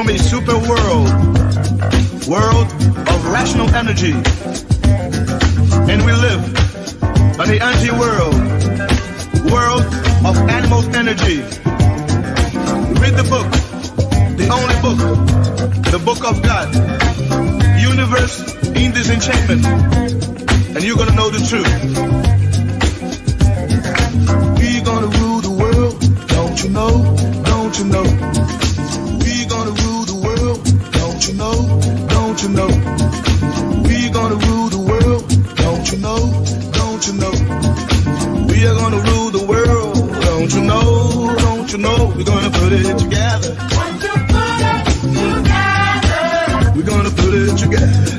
From a super world, world of rational energy. And we live on the anti-world, world of animal energy. Read the book, the only book, the book of God universe in disenchantment. And you're gonna know the truth. We gonna rule the world, don't you know? Don't you know? Know? Don't you know? We're gonna put it together. We're gonna put it together.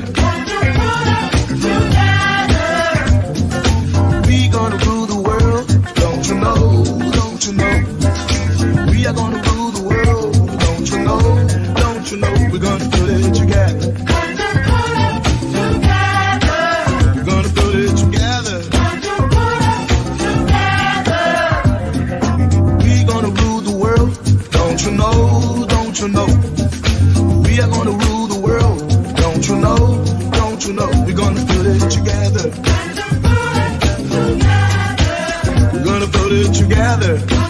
Together.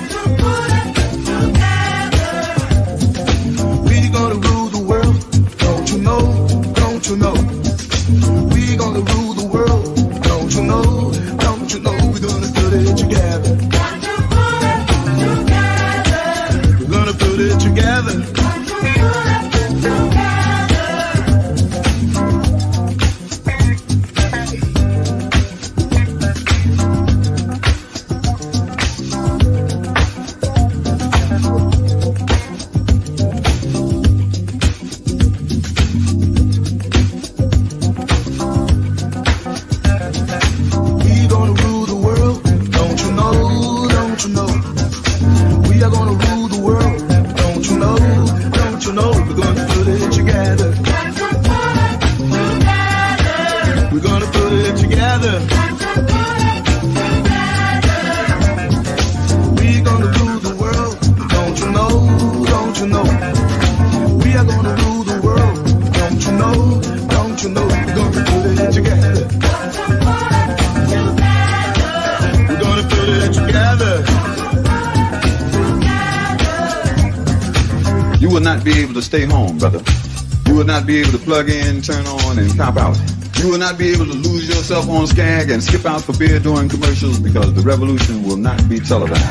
Plug in, turn on, and cop out. You will not be able to lose yourself on Skag and skip out for beer during commercials because the revolution will not be televised.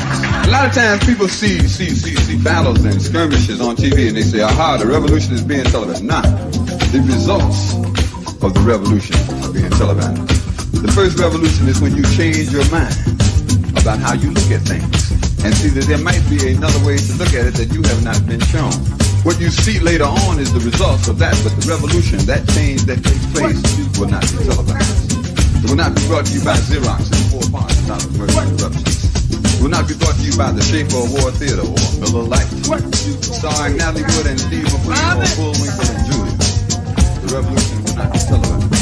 A lot of times people see see see see battles and skirmishes on TV and they say, "Aha, the revolution is being televised." Nah, the results of the revolution are being televised. The first revolution is when you change your mind about how you look at things and see that there might be another way to look at it that you have not been shown. What you see later on is the results of that, but the revolution, that change that takes place, will not be televised. It will not be brought to you by Xerox and four parts without commercial interruptions. It will not be brought to you by the Schaefer Award Theater or Miller Lite. Starring Natalie Wood and Steve McQueen or Bullwinkle and Julie. The revolution will not be televised.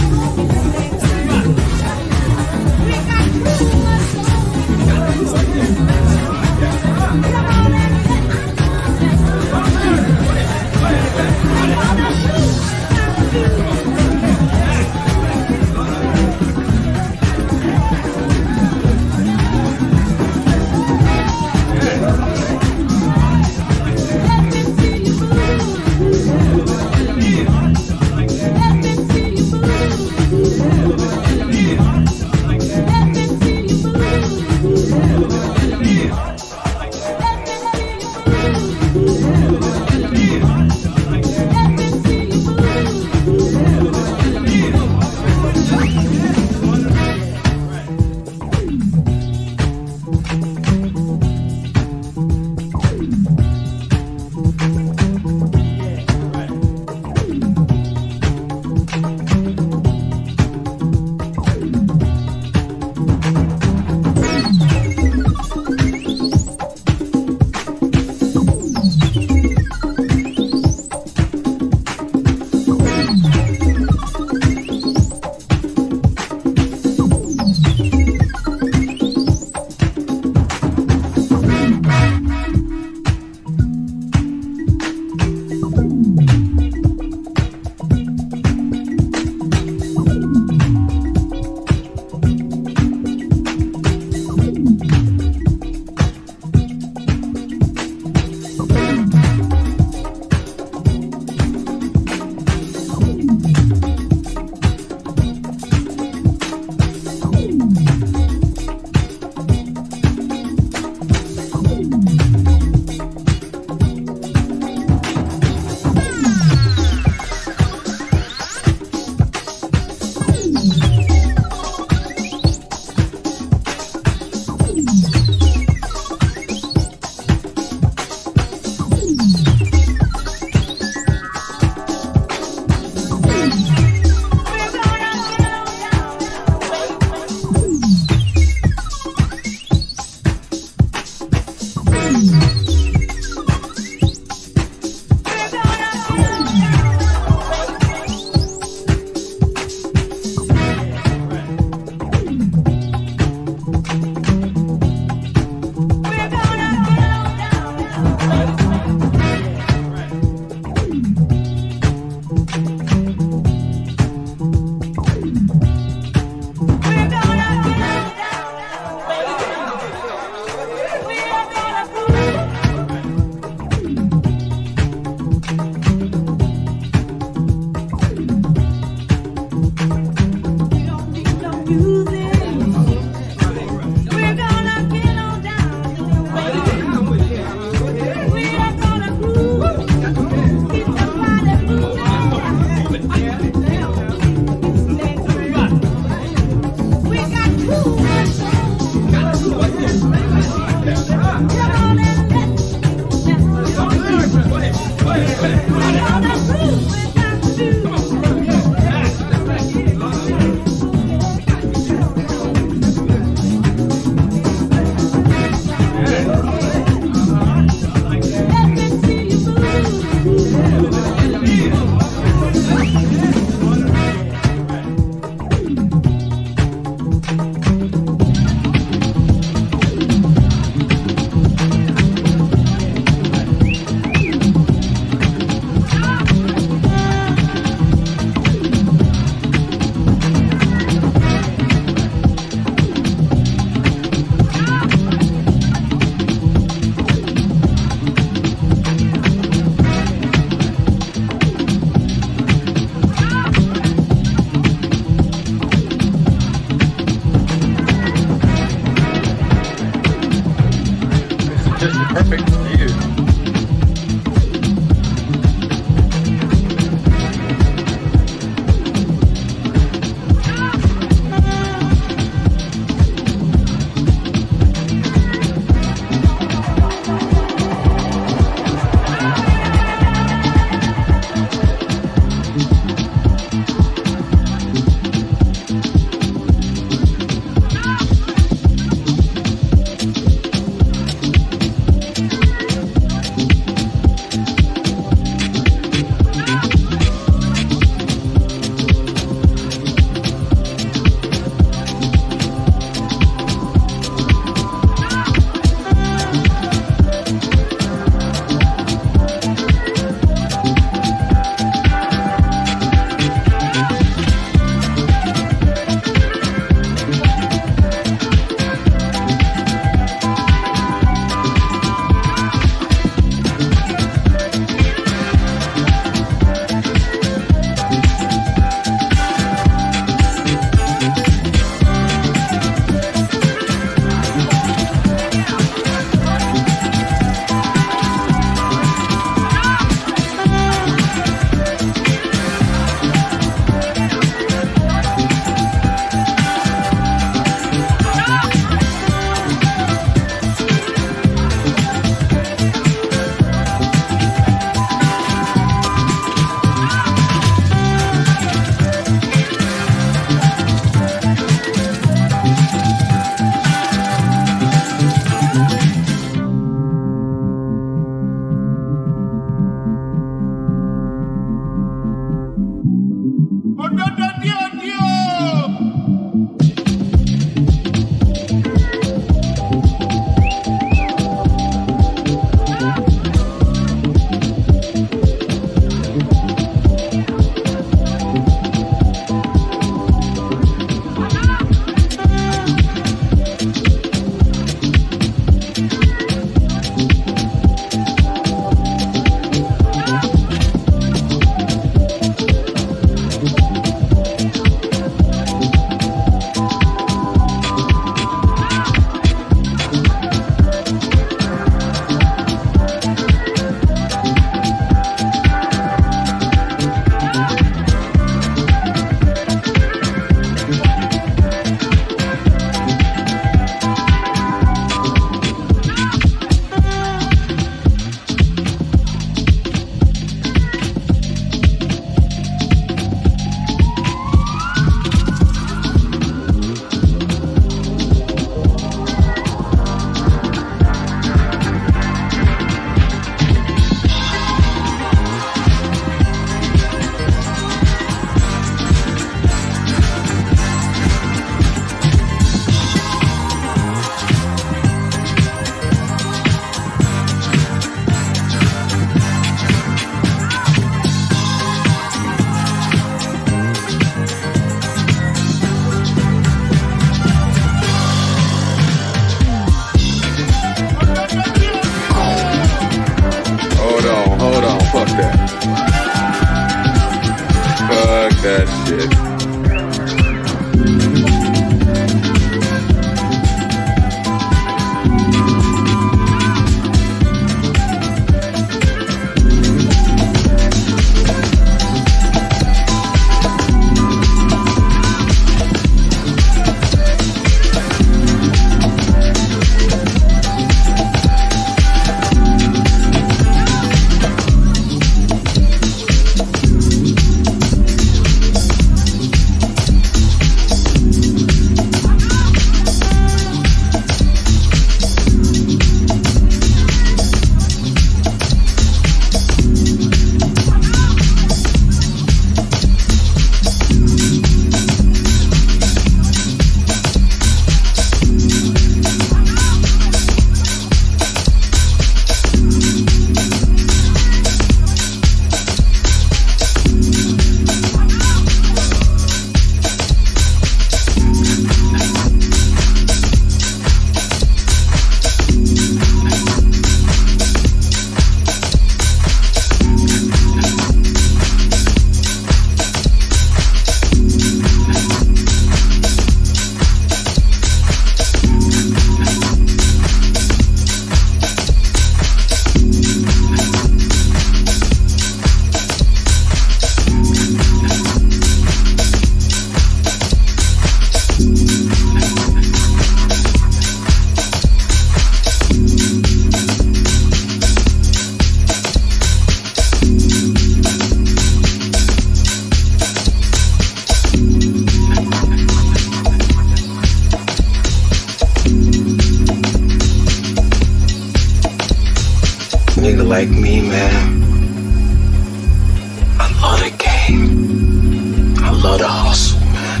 Love the hustle, man.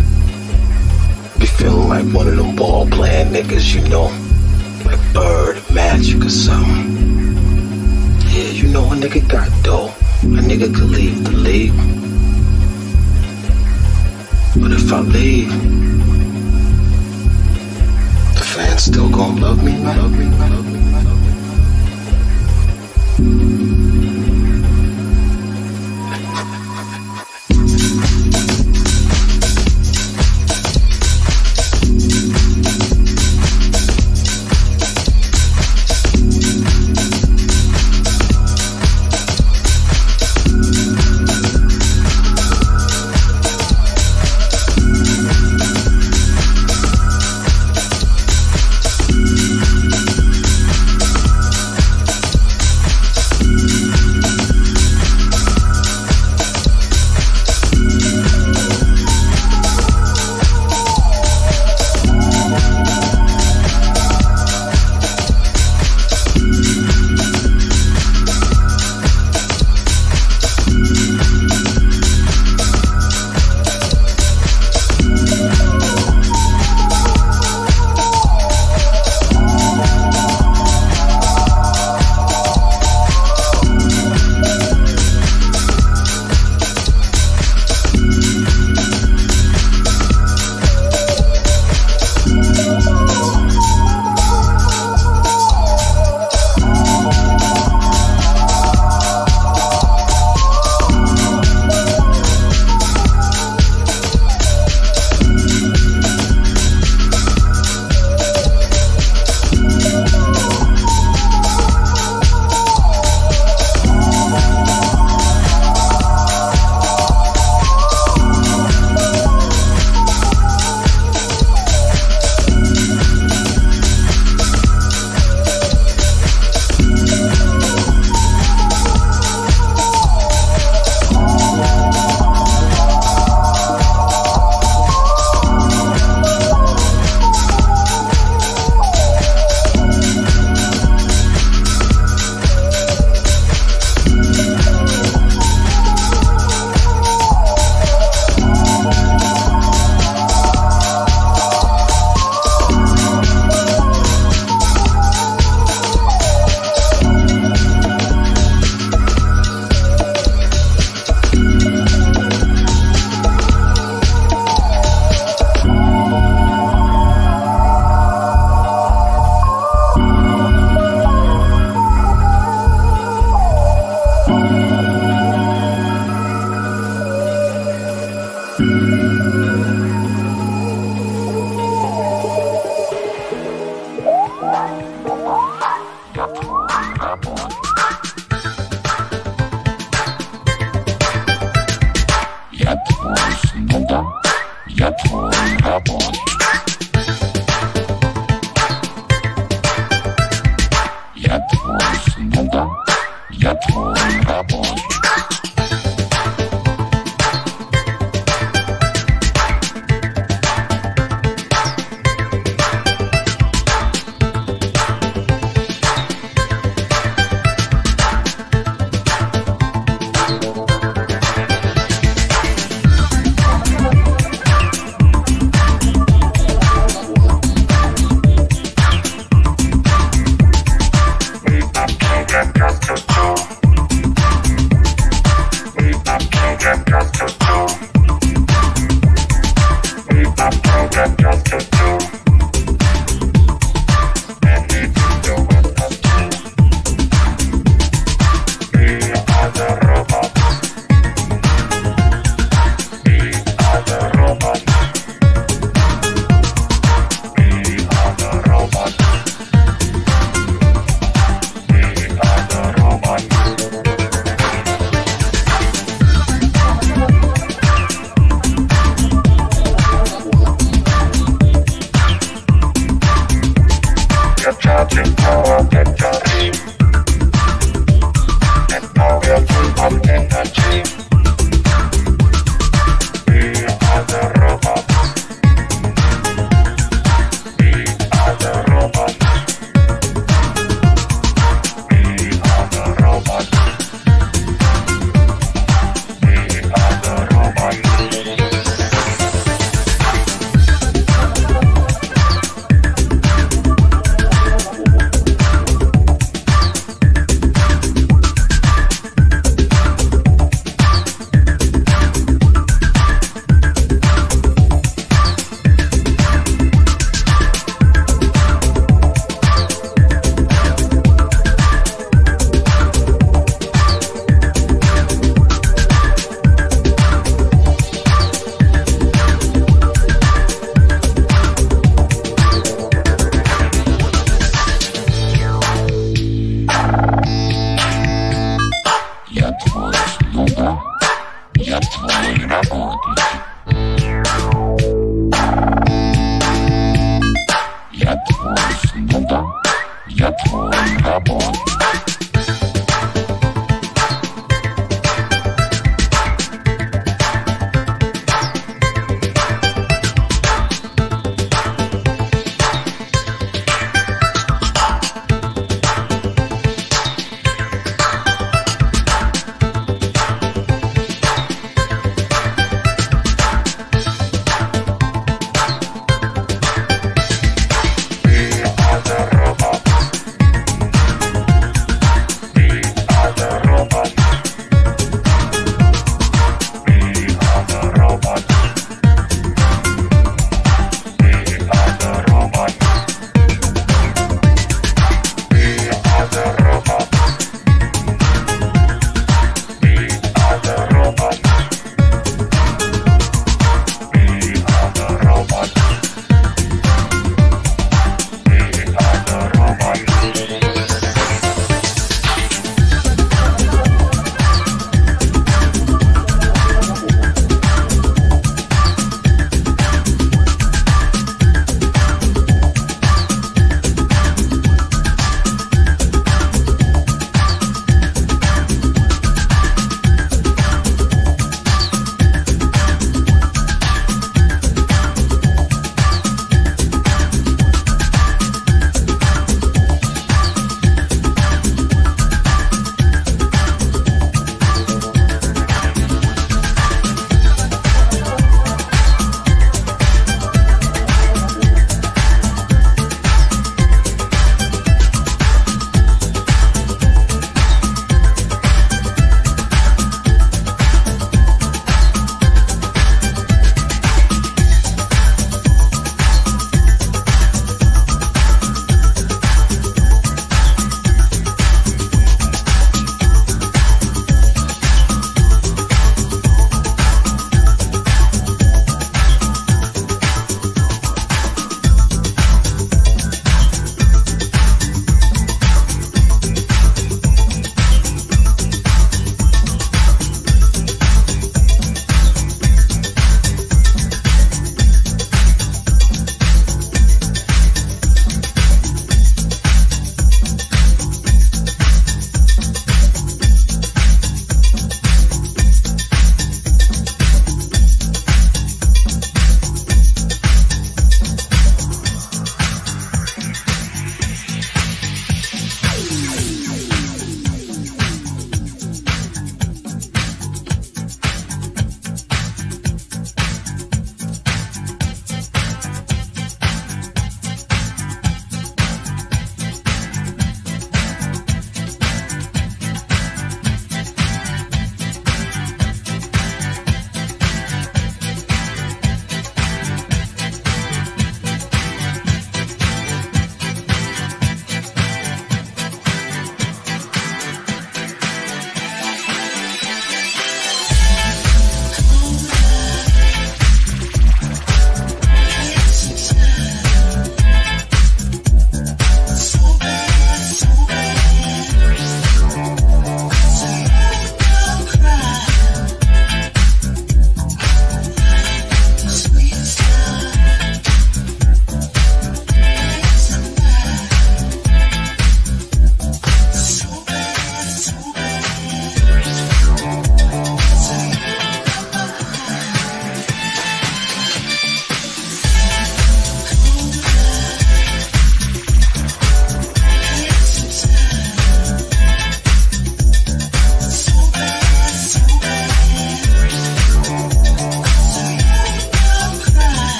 Be feeling like one of them ball playing niggas, you know, like Bird, Magic, or something. Yeah, you know a nigga got dough. A nigga could leave the league. But if I leave, the fans still gonna love me. Love me. Love me,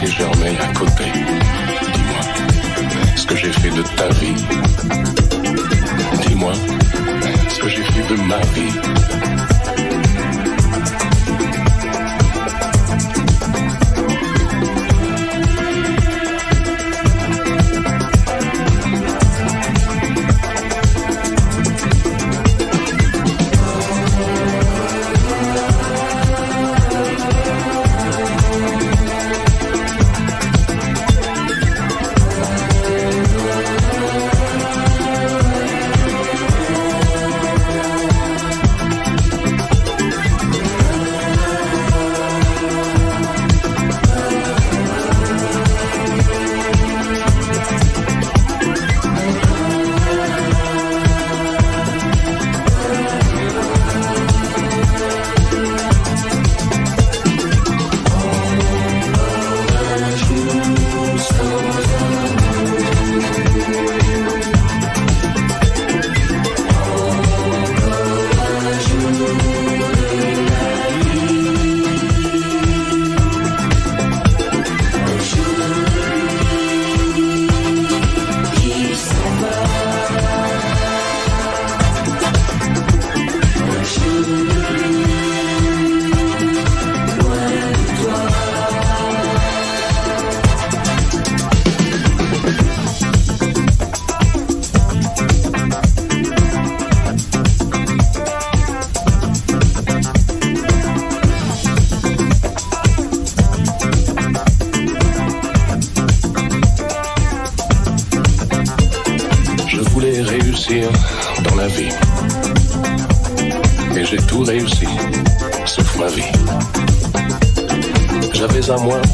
laissé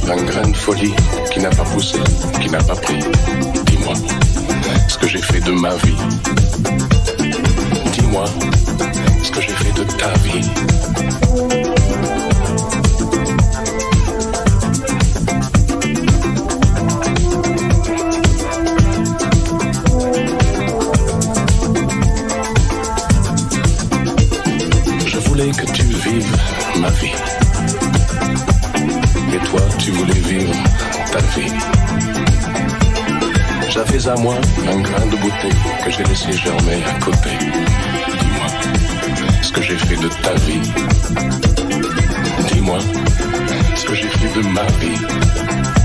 J'avais à moi un grain de folie qui n'a pas poussé, qui n'a pas pris. Dis-moi ce que j'ai fait de ma vie. Dis-moi ce que j'ai fait de ta vie. J'avais à moi un grain de beauté que j'ai laissé germer à côté. Dis-moi ce que j'ai fait de ta vie. Dis-moi ce que j'ai fait de ma vie.